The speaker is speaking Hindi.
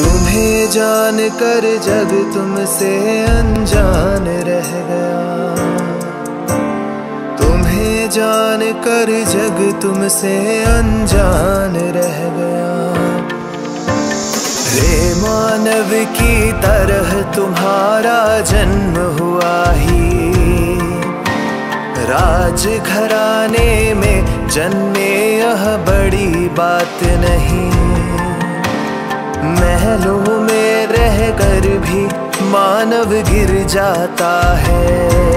तुम्हें जान कर जग तुमसे अनजान रह गया। तुम्हें जान कर जग तुमसे अनजान रह गया। रे मानव की तरह तुम्हारा जन्म हुआ ही। राज घराने में जन्मे यह बड़ी बात नहीं। महलों में रह कर भी मानव गिर जाता है।